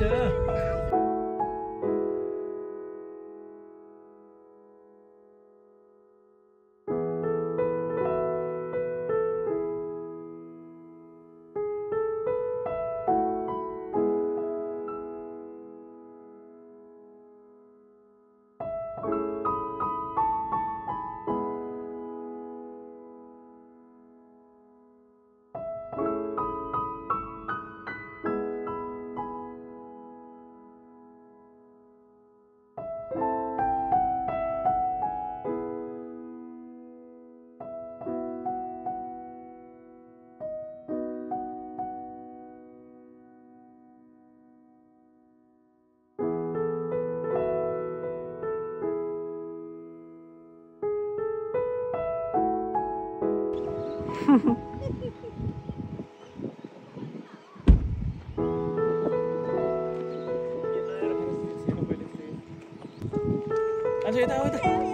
later. Ajeita, ajeita.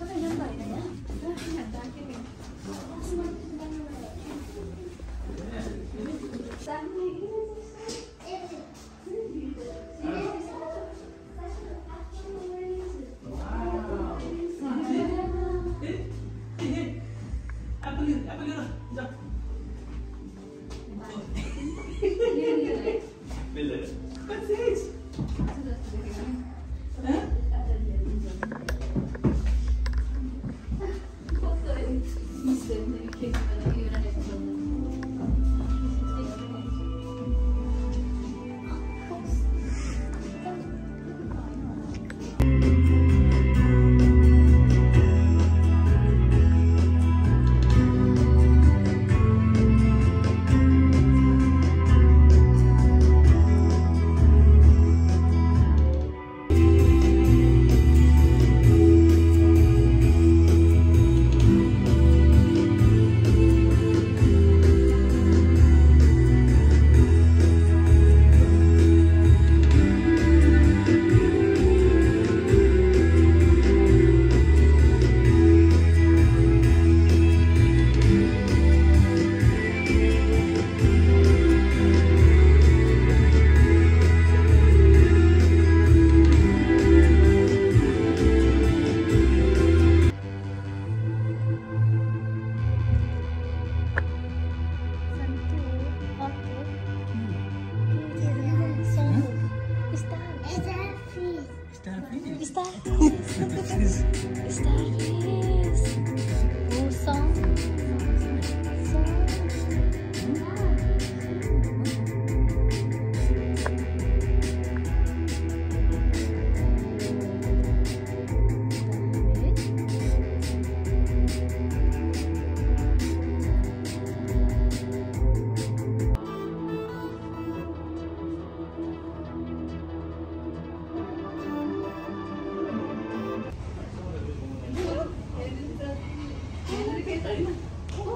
Uh, let's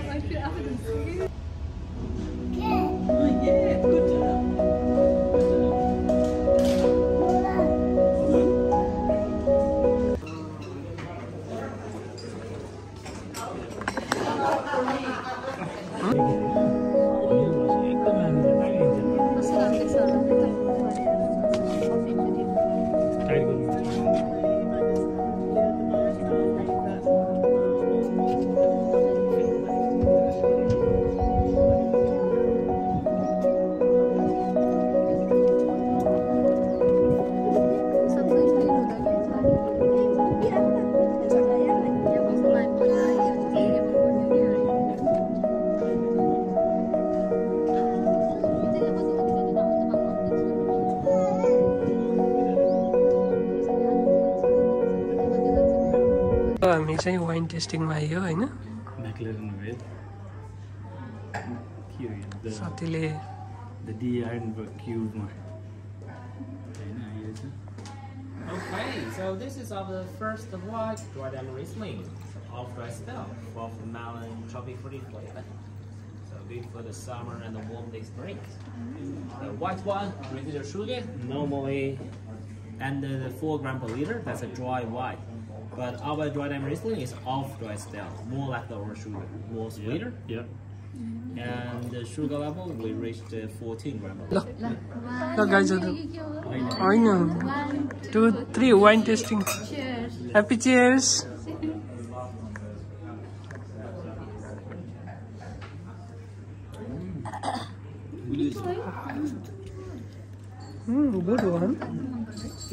I feel evidence. हामी चाहिँ wine टेस्टिङमा आयो होइन McLaren red. के हो यो? The- साथीले the D Ironburg cube मा होइन यो चाहिँ Okay, so this is our first white Jordan Riesling of dry style of melon tropic fruit flavor. So good for the summer and the warm day spring. The white one, reduced sugar, normally under the 4 gram per liter, that's a dry white. But our dry diamond Riesling is off dry style, more like the orange sugar, more sweeter. Yep. yep. And the sugar level we reached uh, 14 gram. Look, look guys, I know. Two, three, wine tasting. Cheers. Happy cheers. Mmm, good one.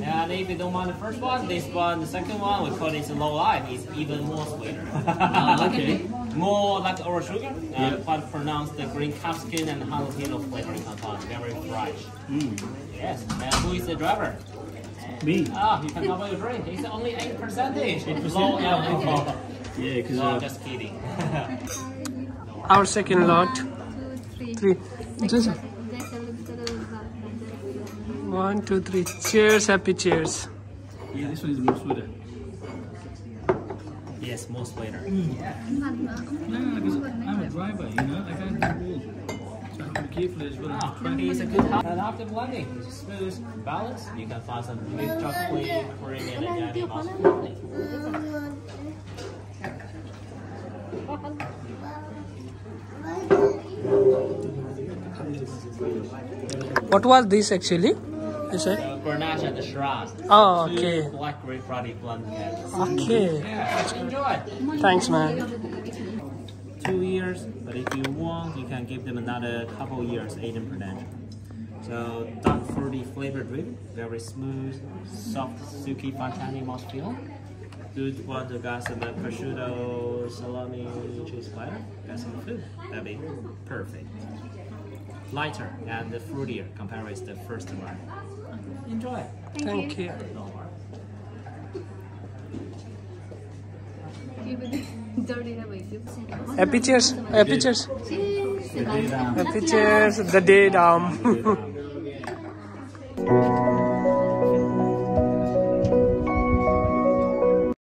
Yeah, and if you don't mind the first one, this one, the second one, we call it low life, It's even more sweeter. Ah, okay. More like orange sugar, uh, yep. quite pronounced the green capsicum and jalapeno flavoring compound. Very fresh. Mm. Yes. And who is the driver? Me. Ah, you can have your drink. It's only 8%. It's low alcohol. Yeah, because... No, uh, just kidding. Our second lot. Three. Just... One, two, three. Cheers, happy cheers. Yeah, this one is more sweeter. Yes, more sweeter. Mm. Yeah, yeah I'm a driver, you know, I can't do so I have to be careful. this, but ah, oh, a good And after blending, smooth, balanced, you can find some good chocolate, Korean, and What was this actually? Is it? Uh, Grenache the Shiraz. Oh, okay. Two blackberry Friday blended Okay. Yeah, enjoy. Thanks, man. Two years, but if you want, you can give them another couple years aging potential. So dark fruity flavor drink very smooth, soft, silky fontani mouth feel. Good one to get some prosciutto, salami, cheese platter. Get some food. That'd be perfect lighter and fruitier compared with the first one. Enjoy. Thank, Thank you. you. Happy cheers. Happy cheers. Happy cheers. The day down.